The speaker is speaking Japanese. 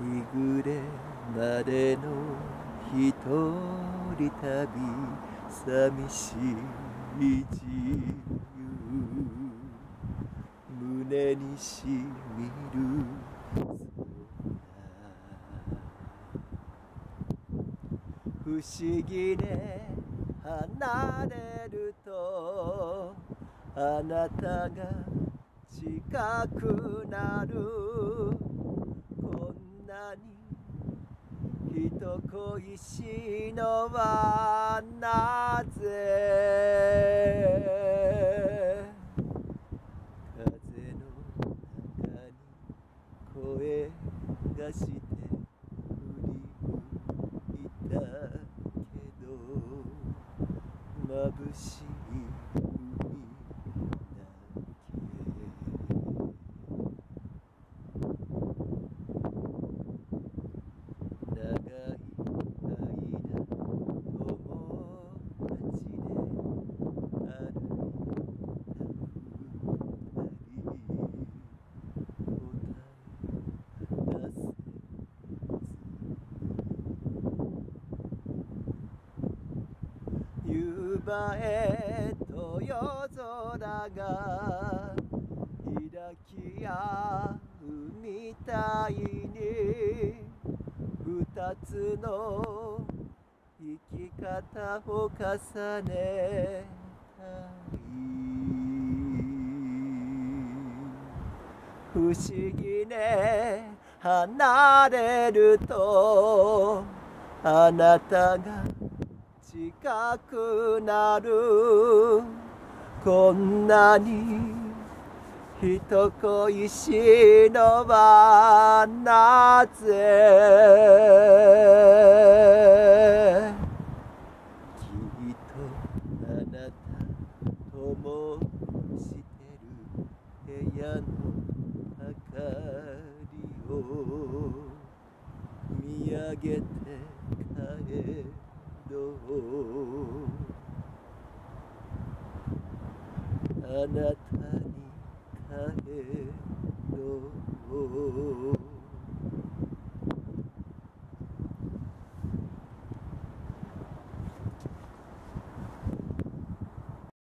日暮れまでの一人旅寂しい自由胸にしみる不思議ね離れるとあなたが近くなるに人恋しいのはなぜ？風の中に声がして振り向いたけど眩しい場へと夜空が開き合うみたいに二つの生き方を重ねたい。不思議ね離れるとあなたが近くなる。こんなに人恋しいのはなぜ？きっとあなたともしてる部屋の明かりを見上げてあなたに帰ろう。